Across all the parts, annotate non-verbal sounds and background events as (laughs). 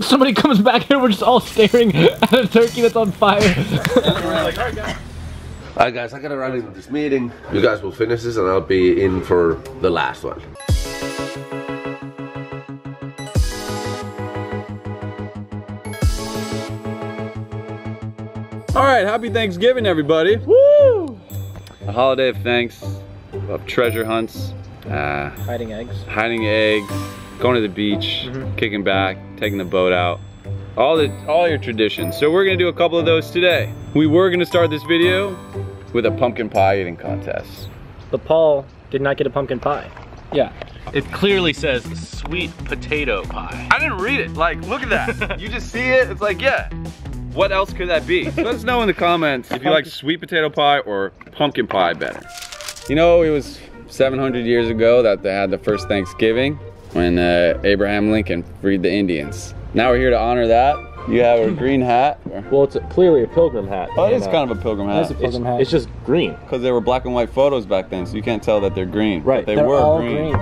somebody comes back here, we're just all staring at a turkey that's on fire. (laughs) Alright guys, I gotta run into this meeting. You guys will finish this and I'll be in for the last one. All right, happy Thanksgiving, everybody. Woo! A holiday of thanks, of treasure hunts, uh, Hiding eggs. hiding eggs, going to the beach, Mm-hmm. kicking back, taking the boat out. All the all your traditions. So we're gonna do a couple of those today. We were gonna start this video with a pumpkin pie eating contest. But Paul did not get a pumpkin pie. Yeah. It clearly says sweet potato pie. I didn't read it. Like, look at that. (laughs) you just see it. It's like, yeah. What else could that be? Let us know in the comments if you like sweet potato pie or pumpkin pie better. You know, it was 700 years ago that they had the first Thanksgiving when uh, Abraham Lincoln freed the Indians. Now we're here to honor that. You have a green hat. Well, it's clearly a pilgrim hat. Oh, it is kind of a pilgrim hat. It's a pilgrim hat. It's just green. Because there were black and white photos back then, so you can't tell that they're green. Right. They They're were all green.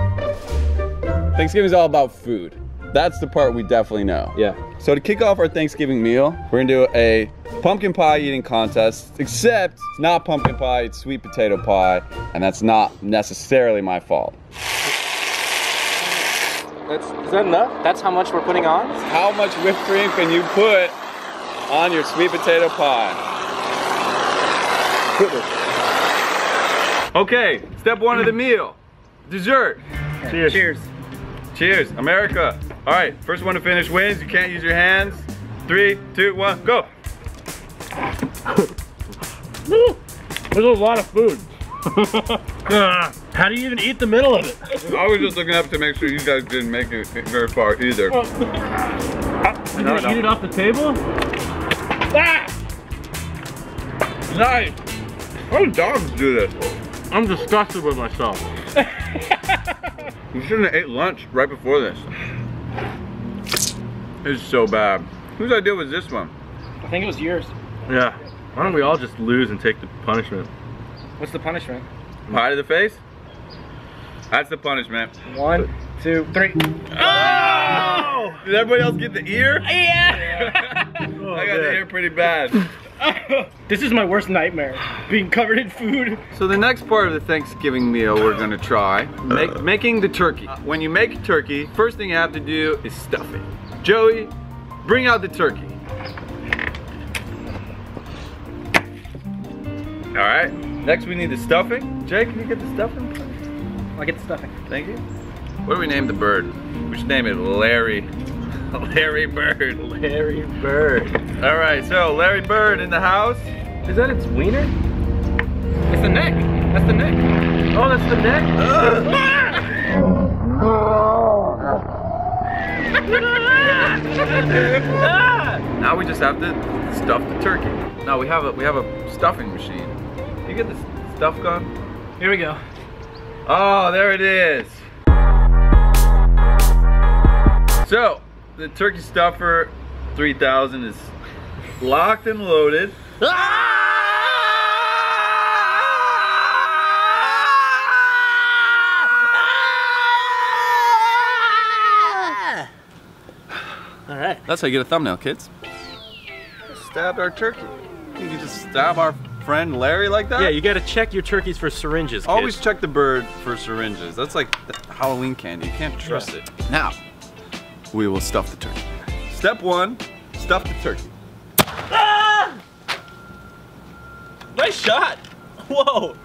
Thanksgiving is all about food. That's the part we definitely know. Yeah. So to kick off our Thanksgiving meal, we're gonna do a pumpkin pie eating contest, except it's not pumpkin pie, it's sweet potato pie, and that's not necessarily my fault. That's, is that enough? That's how much we're putting on? How much whipped cream can you put on your sweet potato pie? (laughs) Okay, step one of the meal, dessert. Cheers. Cheers. Cheers, America. All right, first one to finish wins. You can't use your hands. Three, two, one, go. (laughs) There's a lot of food. (laughs) Ah, How do you even eat the middle of it? I was just looking up to make sure you guys didn't make it very far either. You gonna eat it off the table? Ah! Nice. How do dogs do this? I'm disgusted with myself. (laughs) We shouldn't have ate lunch right before this. It's so bad. Whose idea was this one? I think it was yours. Yeah. Why don't we all just lose and take the punishment? What's the punishment? Pie to the face? That's the punishment. One, two, three. Oh! Did everybody else get the ear? Yeah! Oh, I got the ear pretty bad. (laughs) this is my worst nightmare. Being covered in food. So the next part of the Thanksgiving meal we're gonna try, make, uh. making the turkey. Uh, when you make turkey, first thing you have to do is stuff it. Joey, bring out the turkey. All right, next we need the stuffing. Jay, can you get the stuffing? I'll get the stuffing. Thank you. What do we name the bird? We should name it Larry. (laughs) Larry Bird. Larry Bird. All right, so Larry Bird in the house. Is that its wiener? It's the neck. That's the neck. Oh, that's the neck? (laughs) Now we just have to stuff the turkey. Now we have a we have a stuffing machine. You get the stuff gun? Here we go. Oh, there it is. So the turkey stuffer 3000 is locked and loaded. All right. That's how you get a thumbnail, kids. Stabbed our turkey. You can just stab our friend Larry like that? Yeah, you gotta check your turkeys for syringes. Kids. Always check the bird for syringes. That's like Halloween candy. You can't trust it. Now, we will stuff the turkey. Step one, stuff the turkey. Ah! Nice shot. (laughs) Whoa.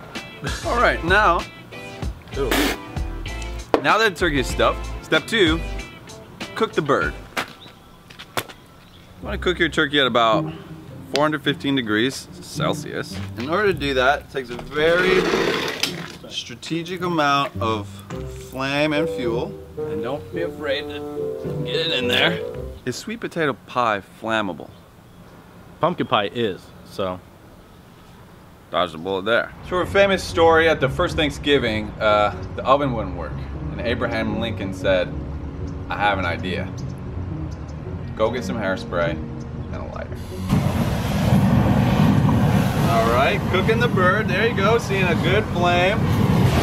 All right, now, now that the turkey is stuffed, step two, cook the bird. You want to cook your turkey at about 415 degrees Celsius. In order to do that, it takes a very strategic amount of flame and fuel. And don't be afraid to get it in there. Is sweet potato pie flammable? Pumpkin pie is, so. Dodged a bullet there. So a famous story at the first Thanksgiving, uh, the oven wouldn't work. And Abraham Lincoln said, I have an idea. Go get some hairspray and a lighter. Right, cooking the bird. There you go, seeing a good flame.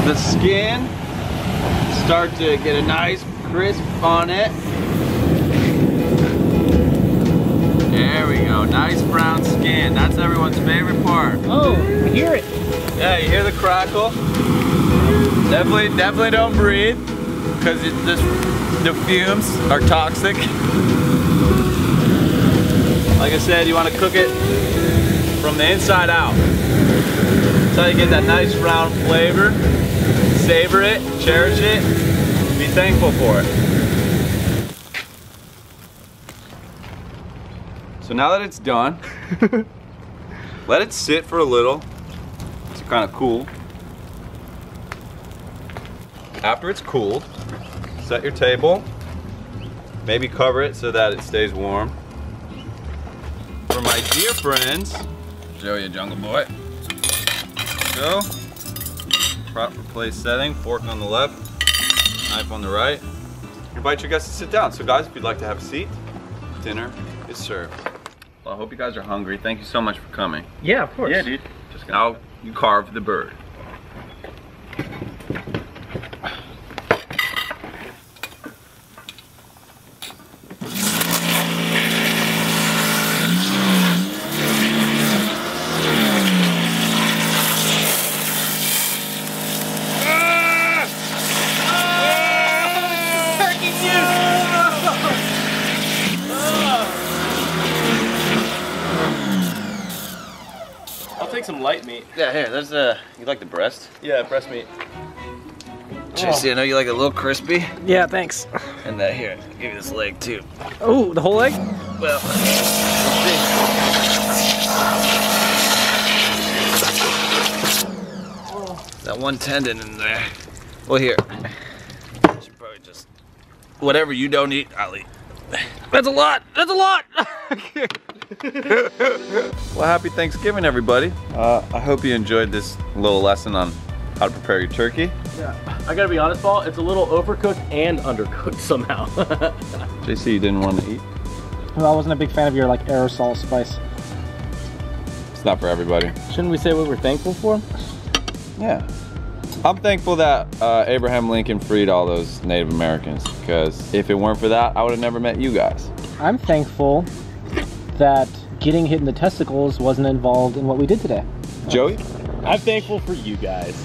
The skin start to get a nice crisp on it. There we go. Nice brown skin. That's everyone's favorite part. Oh, I hear it. Yeah, you hear the crackle. Definitely, definitely don't breathe because this the fumes are toxic. Like I said, you want to cook it from the inside out. That's how you get that nice round flavor. Savor it, cherish it, be thankful for it. So now that it's done, (laughs) let it sit for a little to kind of cool. After it's cooled, set your table. Maybe cover it so that it stays warm. For my dear friends, Joey a Jungle Boy. Go. Proper place setting, fork on the left, knife on the right. Invite your guests to sit down. So guys, if you'd like to have a seat, dinner is served. Well, I hope you guys are hungry. Thank you so much for coming. Yeah, of course. Yeah, dude. Just now you carve the bird. I'll take some light meat. Yeah, here, there's a. Uh, you like the breast? Yeah, breast meat. JC, I know you like it a little crispy. Yeah, thanks. And that here, I'll give you this leg too. Oh, the whole leg? Well, that one tendon in there. Well, here. Should probably just whatever you don't eat, I'll eat. That's a lot. That's a lot. (laughs) Well, happy Thanksgiving, everybody. Uh, I hope you enjoyed this little lesson on how to prepare your turkey. yeah. I gotta be honest, Paul. It's a little overcooked and undercooked (laughs) somehow. (laughs) JC, you didn't want to eat. Well, I wasn't a big fan of your like aerosol spice. It's not for everybody. Shouldn't we say what we're thankful for? Yeah. I'm thankful that uh, Abraham Lincoln freed all those Native Americans because if it weren't for that, I would have never met you guys. I'm thankful that getting hit in the testicles wasn't involved in what we did today. Joey? I'm thankful for you guys.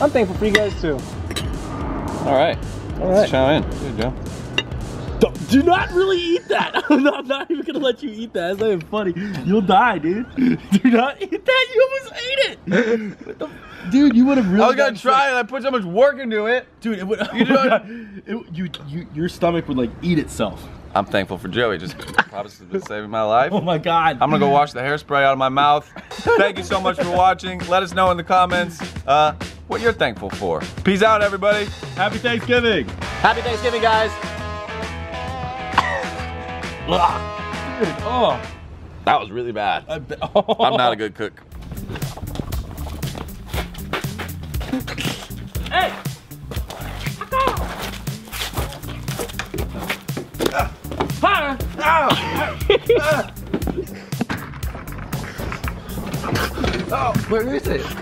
I'm thankful for you guys too. All right. All Let's right. chow in. Good, Joe. Don't- really eat that. (laughs) I'm not, I'm not even gonna let you eat that. That's not even funny. You'll die, dude. (laughs) Do not eat that. You almost ate it. What the- Dude, you would have really. I was gonna gotten try it. I put so much work into it. Dude, it would. (laughs) You You, don't- it, you, you, your stomach would like eat itself. I'm thankful for Joey. Just promise has been saving my life. Oh my god. I'm gonna go wash the hairspray out of my mouth. Thank you so much for watching. Let us know in the comments uh, what you're thankful for. Peace out, everybody. Happy Thanksgiving. Happy Thanksgiving, guys. Oh. That was really bad. I be- oh. (laughs) I'm not a good cook. Hey. Hi. Where is it?